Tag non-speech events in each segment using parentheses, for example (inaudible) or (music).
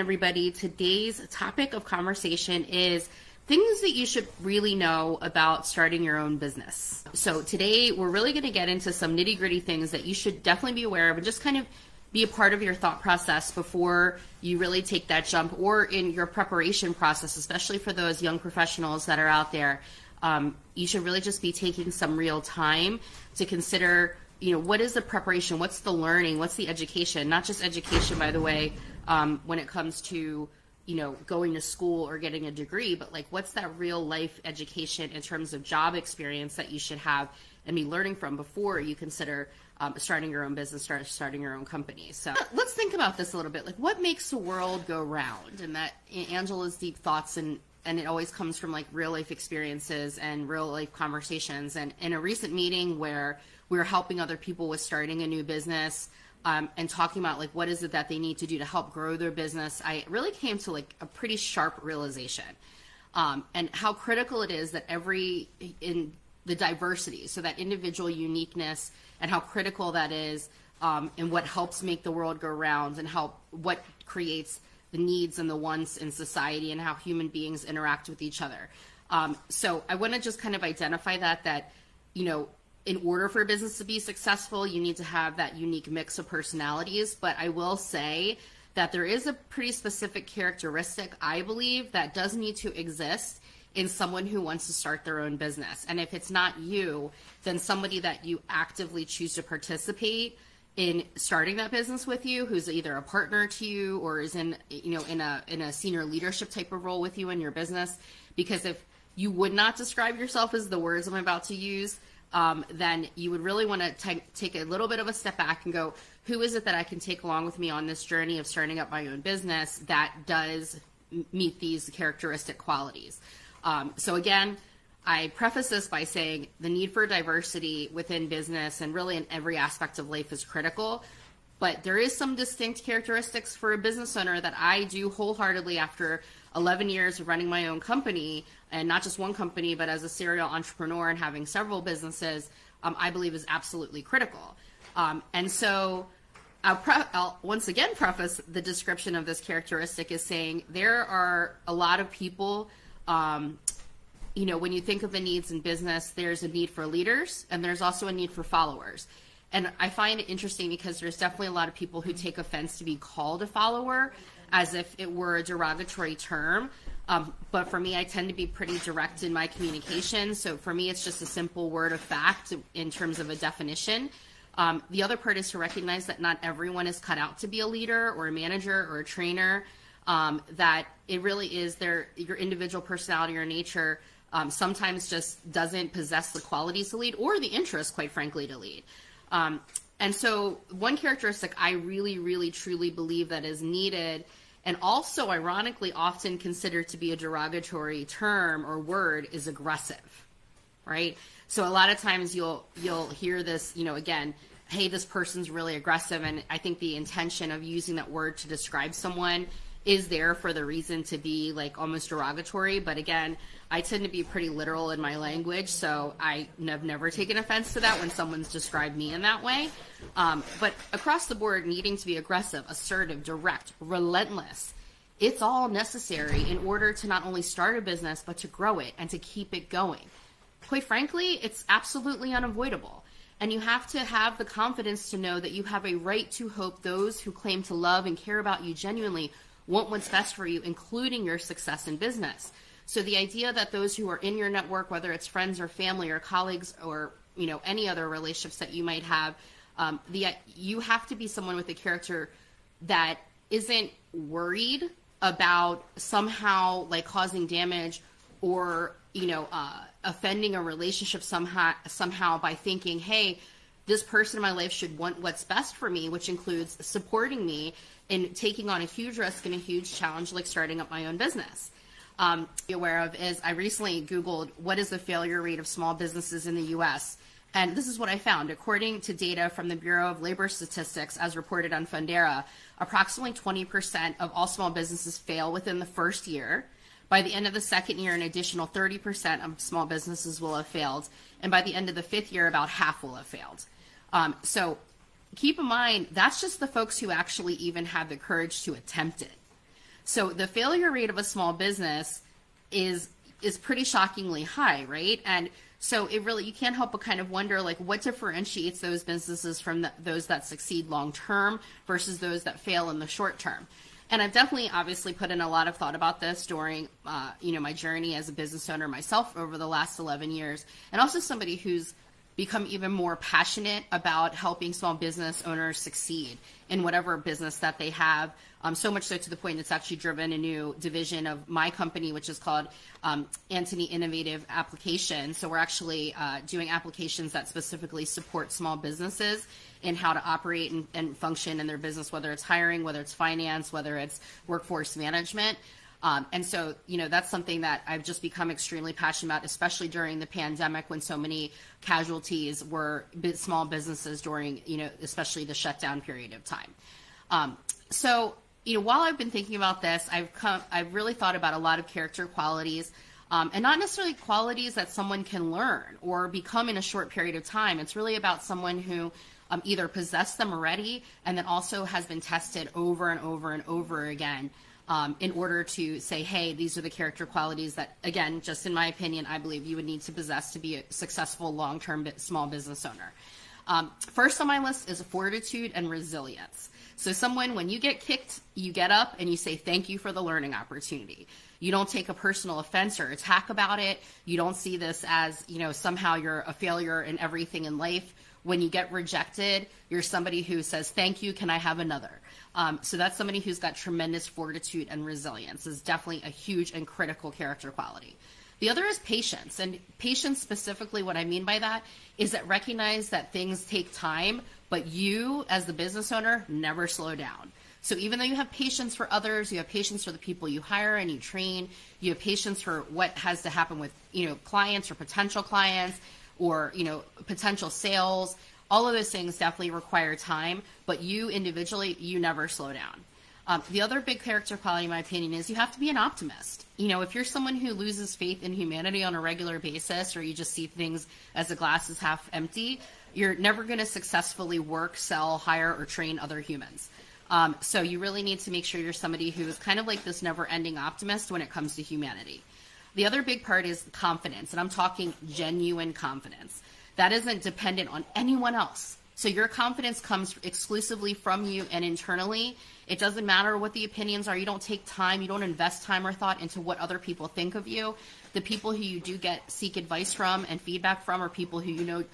everybody. Today's topic of conversation is things that you should really know about starting your own business. So, today we're really going to get into some nitty gritty things that you should definitely be aware of and just kind of be a part of your thought process before you really take that jump or in your preparation process, especially for those young professionals that are out there. Um, you should really just be taking some real time to consider you know what is the preparation what's the learning what's the education not just education by the way um, when it comes to you know going to school or getting a degree but like what's that real life education in terms of job experience that you should have and be learning from before you consider um, starting your own business start starting your own company? So let's think about this a little bit. Like what makes the world go round? And that angela's deep thoughts and and it always comes from like real life experiences and real life conversations. And in a recent meeting where we were helping other people with starting a new business um, and talking about like what is it that they need to do to help grow their business i really came to like a pretty sharp realization um, and how critical it is that every in the diversity so that individual uniqueness and how critical that is um, and what helps make the world go round and help what creates the needs and the wants in society and how human beings interact with each other. Um, so i want to just kind of identify that that you know in order for a business to be successful, you need to have that unique mix of personalities. But I will say that there is a pretty specific characteristic, I believe, that does need to exist in someone who wants to start their own business. And if it's not you, then somebody that you actively choose to participate in starting that business with you who's either a partner to you or is in you know in a in a senior leadership type of role with you in your business because if you would not describe yourself as the words I'm about to use um, then you would really want to take a little bit of a step back and go, who is it that I can take along with me on this journey of starting up my own business that does meet these characteristic qualities? Um, so, again, I preface this by saying the need for diversity within business and really in every aspect of life is critical. But there is some distinct characteristics for a business owner that I do wholeheartedly after 11 years of running my own company and not just one company, but as a serial entrepreneur and having several businesses, um, I believe is absolutely critical. Um, and so I'll, pre- I'll, once again preface the description of this characteristic is saying there are a lot of people. Um, you know, when you think of the needs in business, there's a need for leaders and there's also a need for followers. And I find it interesting because there's definitely a lot of people who take offense to be called a follower as if it were a derogatory term. Um, but for me, I tend to be pretty direct in my communication. So for me, it's just a simple word of fact in terms of a definition. Um, the other part is to recognize that not everyone is cut out to be a leader or a manager or a trainer. Um, that it really is their your individual personality or nature um, sometimes just doesn't possess the qualities to lead or the interest, quite frankly, to lead. Um, and so, one characteristic I really, really, truly believe that is needed and also ironically often considered to be a derogatory term or word is aggressive right? So a lot of times you'll you'll hear this you know again hey this person's really aggressive. And i think the intention of using that word to describe someone is there for the reason to be like almost derogatory. But again, I tend to be pretty literal in my language, so I have never taken offense to that when someone's described me in that way. Um, but across the board, needing to be aggressive, assertive, direct, relentless, it's all necessary in order to not only start a business, but to grow it and to keep it going. Quite frankly, it's absolutely unavoidable. And you have to have the confidence to know that you have a right to hope those who claim to love and care about you genuinely want what's best for you, including your success in business. So the idea that those who are in your network, whether it's friends or family or colleagues or you know any other relationships that you might have, um, the you have to be someone with a character that isn't worried about somehow like causing damage or you know uh, offending a relationship somehow somehow by thinking, hey, this person in my life should want what's best for me, which includes supporting me in taking on a huge risk and a huge challenge like starting up my own business. Um, be aware of is I recently Googled what is the failure rate of small businesses in the U.S. And this is what I found. According to data from the Bureau of Labor Statistics, as reported on Fundera, approximately 20% of all small businesses fail within the first year. By the end of the second year, an additional 30% of small businesses will have failed. And by the end of the fifth year, about half will have failed. Um, so keep in mind that's just the folks who actually even have the courage to attempt it. So the failure rate of a small business is is pretty shockingly high, right? And so it really you can't help but kind of wonder like what differentiates those businesses from the, those that succeed long term versus those that fail in the short term. And I've definitely obviously put in a lot of thought about this during uh, you know my journey as a business owner myself over the last 11 years, and also somebody who's become even more passionate about helping small business owners succeed in whatever business that they have. Um, so much so to the point it's actually driven a new division of my company, which is called um, Antony Innovative Applications. So we're actually uh, doing applications that specifically support small businesses in how to operate and, and function in their business, whether it's hiring, whether it's finance, whether it's workforce management. Um, and so, you know, that's something that I've just become extremely passionate about, especially during the pandemic when so many casualties were small businesses during, you know, especially the shutdown period of time. Um, so, you know, while I've been thinking about this, I've come, I've really thought about a lot of character qualities. Um, and not necessarily qualities that someone can learn or become in a short period of time. It's really about someone who um, either possessed them already and then also has been tested over and over and over again um, in order to say, hey, these are the character qualities that, again, just in my opinion, I believe you would need to possess to be a successful long term small business owner. Um, first on my list is fortitude and resilience. So, someone, when you get kicked, you get up and you say, thank you for the learning opportunity. You don't take a personal offense or attack about it. You don't see this as, you know, somehow you're a failure in everything in life. When you get rejected, you're somebody who says, thank you, can I have another? Um, so that's somebody who's got tremendous fortitude and resilience is definitely a huge and critical character quality. The other is patience. And patience, specifically, what I mean by that is that recognize that things take time, but you, as the business owner, never slow down. So even though you have patience for others, you have patience for the people you hire and you train, you have patience for what has to happen with, you know, clients or potential clients or, you know, potential sales all of those things definitely require time, but you individually, you never slow down. Um, the other big character quality, in my opinion, is you have to be an optimist. You know, if you're someone who loses faith in humanity on a regular basis, or you just see things as the glass is half empty, you're never going to successfully work, sell, hire, or train other humans. Um, so you really need to make sure you're somebody who is kind of like this never-ending optimist when it comes to humanity. The other big part is confidence, and I'm talking genuine confidence that isn't dependent on anyone else. So your confidence comes exclusively from you and internally. It doesn't matter what the opinions are. You don't take time, you don't invest time or thought into what other people think of you. The people who you do get seek advice from and feedback from are people who you know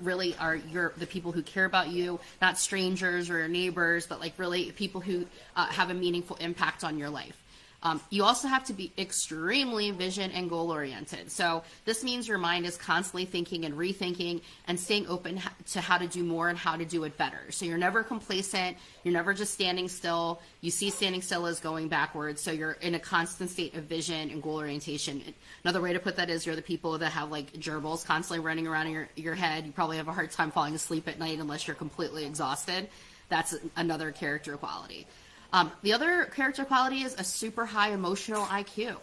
really are your the people who care about you, not strangers or your neighbors, but like really people who uh, have a meaningful impact on your life. Um, you also have to be extremely vision and goal oriented. So this means your mind is constantly thinking and rethinking and staying open to how to do more and how to do it better. So you're never complacent. You're never just standing still. You see standing still as going backwards. So you're in a constant state of vision and goal orientation. Another way to put that is you're the people that have like gerbils constantly running around in your, your head. You probably have a hard time falling asleep at night unless you're completely exhausted. That's another character quality. Um, the other character quality is a super high emotional IQ.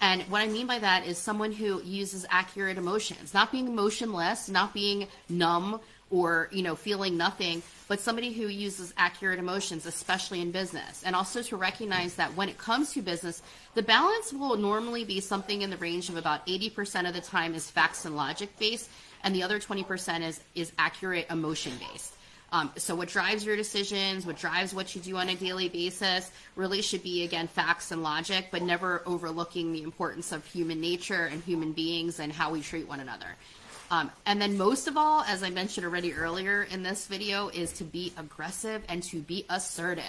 And what I mean by that is someone who uses accurate emotions, not being emotionless, not being numb or, you know, feeling nothing, but somebody who uses accurate emotions, especially in business. And also to recognize that when it comes to business, the balance will normally be something in the range of about 80% of the time is facts and logic based, and the other 20% is, is accurate emotion based. Um, so what drives your decisions, what drives what you do on a daily basis, really should be again facts and logic, but never overlooking the importance of human nature and human beings and how we treat one another. Um, and then most of all, as I mentioned already earlier in this video, is to be aggressive and to be assertive.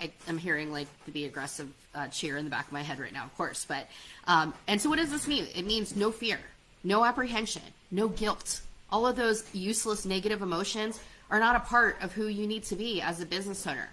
I, am hearing like to be aggressive uh, cheer in the back of my head right now, of course. But um, and so what does this mean? It means no fear, no apprehension, no guilt. All of those useless negative emotions are not a part of who you need to be as a business owner.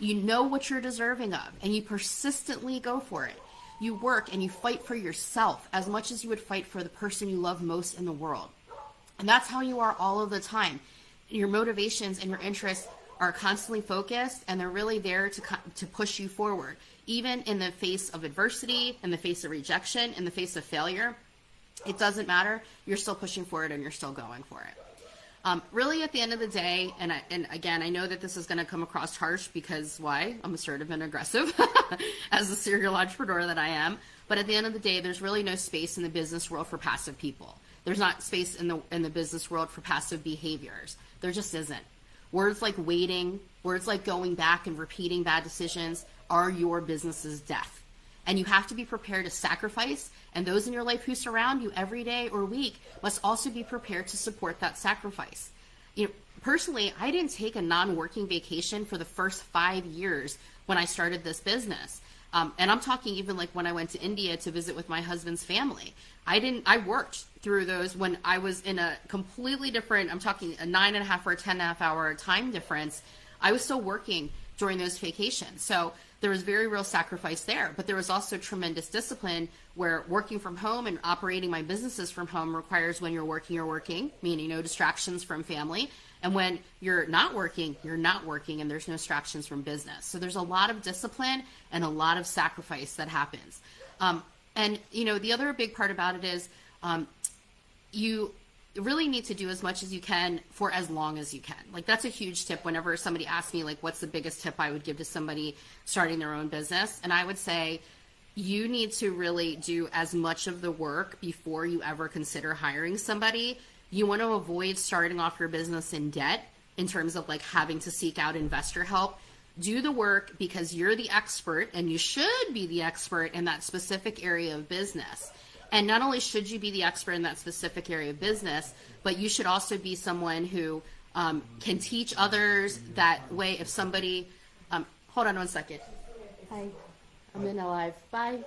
You know what you're deserving of, and you persistently go for it. You work and you fight for yourself as much as you would fight for the person you love most in the world. And that's how you are all of the time. Your motivations and your interests are constantly focused and they're really there to, to push you forward. Even in the face of adversity, in the face of rejection, in the face of failure, it doesn't matter. You're still pushing forward and you're still going for it. Um, really, at the end of the day, and I, and again, I know that this is going to come across harsh because why? I'm assertive and aggressive (laughs) as a serial entrepreneur that I am. But at the end of the day, there's really no space in the business world for passive people. There's not space in the in the business world for passive behaviors. There just isn't. Words like waiting, words like going back and repeating bad decisions are your business's death. And you have to be prepared to sacrifice, and those in your life who surround you every day or week must also be prepared to support that sacrifice. You know, personally, I didn't take a non-working vacation for the first 5 years when I started this business. Um, and I'm talking even like when I went to India to visit with my husband's family. I didn't, I worked through those when I was in a completely different, I'm talking a nine and a half or a ten and a half hour time difference. I was still working during those vacations. So there was very real sacrifice there, but there was also tremendous discipline where working from home and operating my businesses from home requires when you're working, you're working, meaning no distractions from family. And when you're not working, you're not working and there's no distractions from business. So there's a lot of discipline and a lot of sacrifice that happens. Um, and you know, the other big part about it is um, you really need to do as much as you can for as long as you can. Like that's a huge tip whenever somebody asks me like what's the biggest tip I would give to somebody starting their own business and I would say you need to really do as much of the work before you ever consider hiring somebody. You want to avoid starting off your business in debt in terms of like having to seek out investor help do the work because you're the expert and you should be the expert in that specific area of business. And not only should you be the expert in that specific area of business, but you should also be someone who um, can teach others that way. If somebody, um, hold on one second. Hi, I'm in a live. Bye.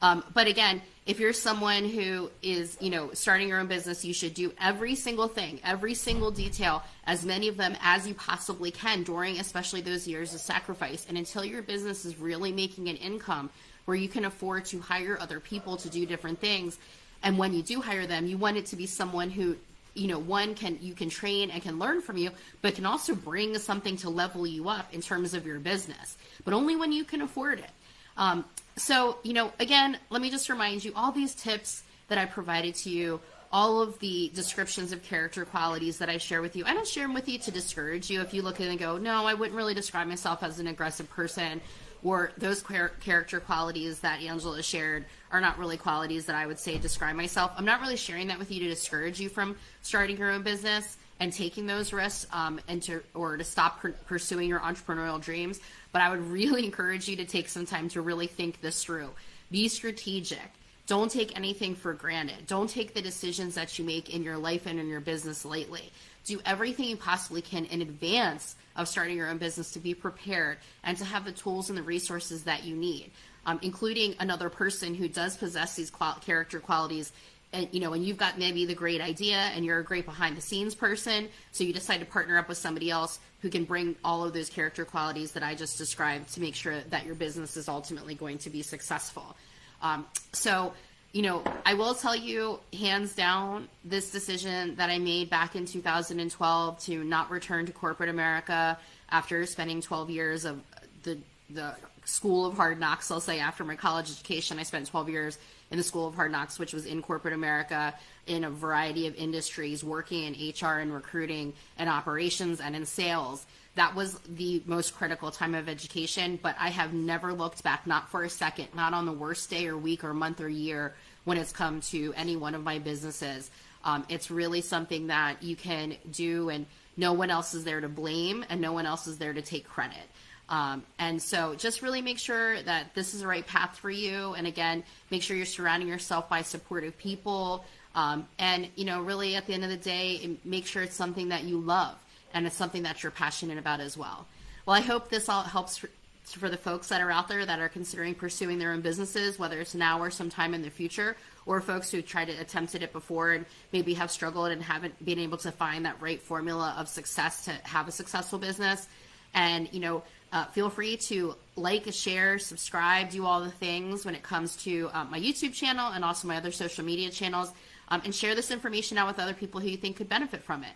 Um, but again, if you're someone who is, you know, starting your own business, you should do every single thing, every single detail, as many of them as you possibly can during especially those years of sacrifice. And until your business is really making an income where you can afford to hire other people to do different things, and when you do hire them, you want it to be someone who you know one can you can train and can learn from you but can also bring something to level you up in terms of your business but only when you can afford it um, so, you know, again, let me just remind you all these tips that I provided to you, all of the descriptions of character qualities that I share with you. I don't share them with you to discourage you. If you look at and go, no, I wouldn't really describe myself as an aggressive person, or those character qualities that Angela shared are not really qualities that I would say describe myself. I'm not really sharing that with you to discourage you from starting your own business and taking those risks um, and to or to stop per- pursuing your entrepreneurial dreams. But I would (laughs) really encourage you to take some time to really think this through. Be strategic. Don't take anything for granted. Don't take the decisions that you make in your life and in your business lightly. Do everything you possibly can in advance of starting your own business to be prepared and to have the tools and the resources that you need, um, including another person who does possess these qual- character qualities and you know, and you've got maybe the great idea and you're a great behind the scenes person, so you decide to partner up with somebody else who can bring all of those character qualities that I just described to make sure that your business is ultimately going to be successful. Um, so, you know, I will tell you, hands down, this decision that I made back in 2012 to not return to corporate America after spending 12 years of the the school of hard knocks, I'll say, after my college education, I spent 12 years in the School of Hard Knocks, which was in corporate America in a variety of industries, working in HR and recruiting and operations and in sales. That was the most critical time of education, but I have never looked back, not for a second, not on the worst day or week or month or year when it's come to any one of my businesses. Um, it's really something that you can do, and no one else is there to blame, and no one else is there to take credit. Um, and so just really make sure that this is the right path for you. And again, make sure you're surrounding yourself by supportive people. Um, and, you know, really at the end of the day, make sure it's something that you love and it's something that you're passionate about as well. Well, I hope this all helps for, for the folks that are out there that are considering pursuing their own businesses, whether it's now or sometime in the future, or folks who tried to attempted it before and maybe have struggled and haven't been able to find that right formula of success to have a successful business. And, you know, uh, feel free to like, share, subscribe, do all the things when it comes to um, my YouTube channel and also my other social media channels, um, and share this information out with other people who you think could benefit from it.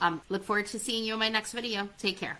Um, look forward to seeing you in my next video. Take care.